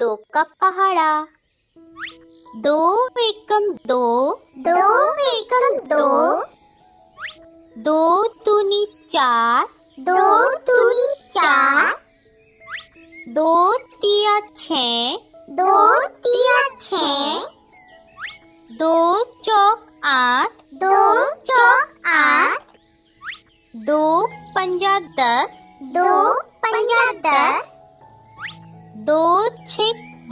दो का पहाड़ा। दो एकम दो। दो एकम दो। दो दूनी चार। दो दूनी चार। दो तिया छः। दो तिया छः। दो चौक आठ। दो चौक आठ। दो पंजा दस। दो पंजा दस। दो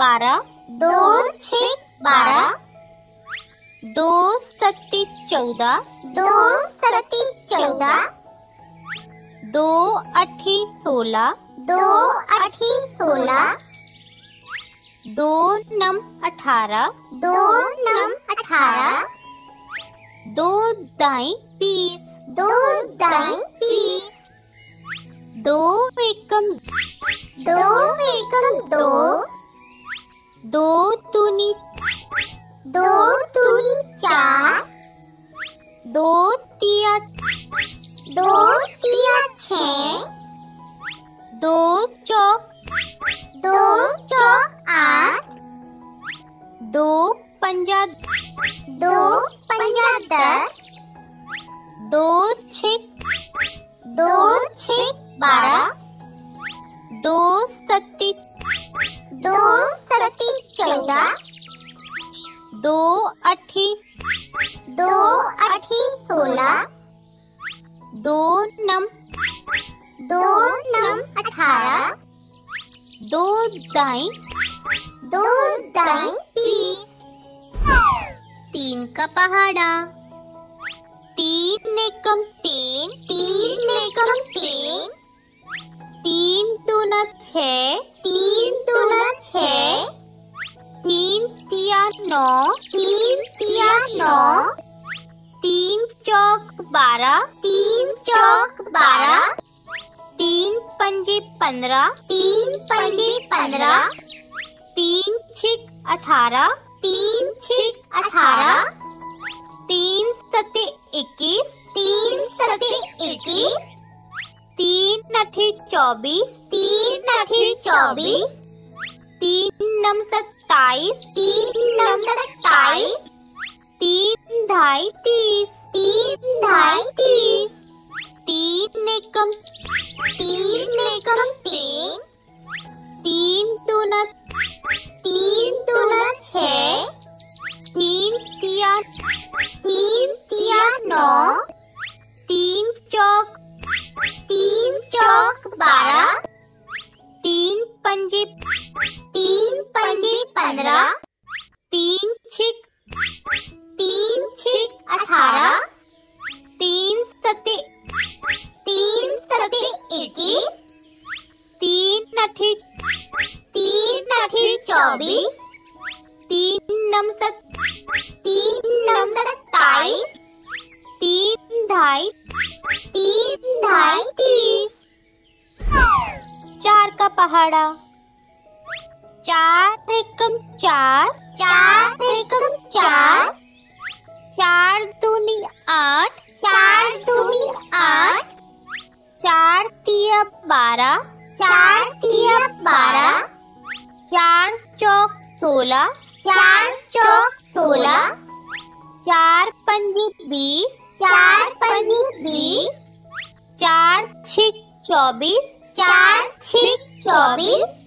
बारह दो छः बारह दो सत्ती चौदह दो सत्ती चौदह दो अठी सोलह दो अठी सोलह दो नम अठारह दो नम अठारह दो दाई बीस दो दाई बीस दो एकम दो एकम दो दो दूनी दो दूनी चार दो तिया दो तिया छः दो चौक दो चौक आठ दो पंजा दो पंजा दस दो छः दो छः बारह दो सत्ती दो चौदह दो अठी। दो अठी सोलह। दो नम। दो नम अठारह। दो दाई। दो दाई बीस तीन का पहाड़ा। तीन एकम तीन। तीन एकम तीन। तीन दूना छः। नौ, तीन तिया नौ? तीन चौक बारह? तीन चौक बारह? तीन पंजे पंद्रह? तीन पंजे पंद्रह? तीन छिक अठारह? तीन छिक अठारह? तीन सते इक्कीस? तीन सते इक्कीस? तीन अठी चौबीस? तीन अठी चौबीस? तीन नम सत्ताईस, तीन नम सत्ताईस, तीन ढाई तीस, तीन ढाई तीस, तीन एकम तीन एकम तीन तीन दूना तीन दूना छः, तीन तिया तीन तिया नौ, तीन चौक तीन चौक बारह, तीन पंजे तीन पंजे पंद्रह, तीन छिक तीन छिक अठारह, तीन सते तीन सते इक्कीस, तीन अठी तीन अठी चौबीस, तीन नम सत तीन नम सत्ताईस तीन ढाई तीन ढाई तीस। चार का पहाड़ा। चार एकम चार चार एकम चार। चार दूनी आठ, चार दूनी आठ। चार तिया बारह, चार तिया बारह। चार चौक सोलह, चार चौक सोलह। चार पंजी बीस, चार पंजी बीस। चार छिक चौबीस, चार छिक चौबीस।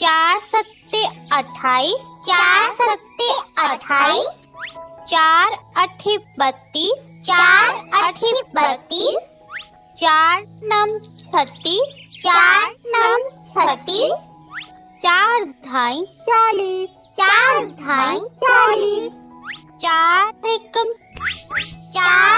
चार सत्ते अट्ठाईस, चार सत्ते अट्ठाईस, चार अठी बत्तीस, चार अठी बत्तीस, चार नम छत्तीस, चार नम छत्तीस, चार ढाई चालीस, चार ढाई चालीस, चार एकम, चार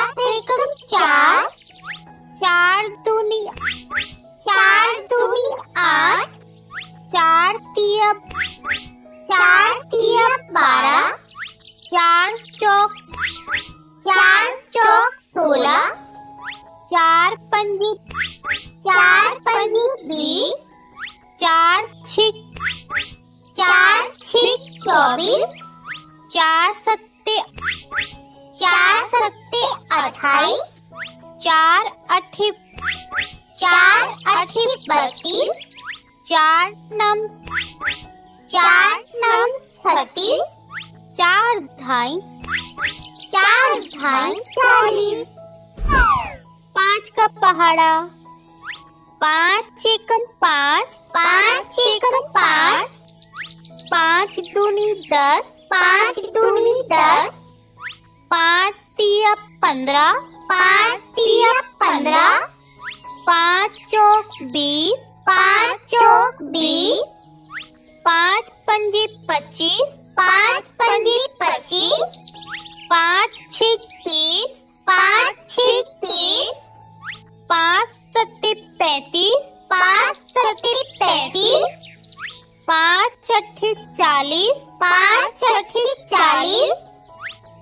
पंजी चार पंजी बीस, चार छिक चार छिक चौबीस, चार सत्ते चार सत्ते अट्ठाईस, चार अठी चार अठी बत्तीस, चार नम चार नम छत्तीस, चार ढाई चार ढाई चालीस। पाँच का पहाड़ा। पाँच चिकन, पाँच पाँच चिकन, पाँच। पाँच दूनी दस, पाँच दूनी दस। पाँच तिया पंद्रह, पाँच तिया पंद्रह। पाँच चौक बीस, पाँच चौक बीस। पाँच पंजी पच्चीस, पाँच पंजी पच्चीस। पाँच छिक तीस, पाँच छः तीस। पाँच सत्ते पैंतीस, पाँच सत्ते पैंतीस, पाँच छठे चालीस, पाँच छठे चालीस,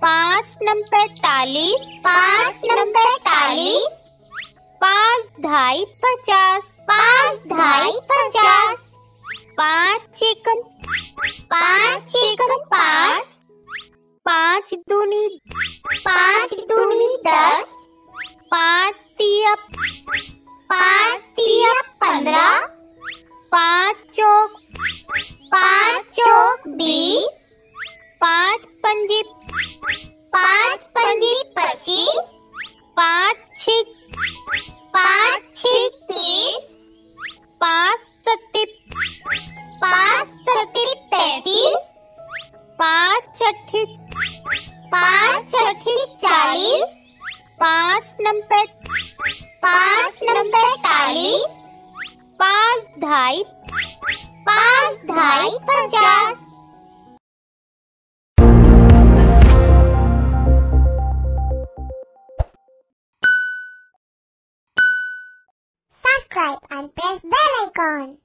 पाँच नम पैतालीस, पाँच नम पैतालीस, पाँच ढाई पचास, पाँच ढाई पचास, पाँच चिकन पाँच चिकन पाँच पाँच दूनी पाँच दूनी दस चालीस। पाँच नंबर पाँच नम पैतालीस पाँच ढाई पाँच ढाई पचास। Subscribe and press bell icon.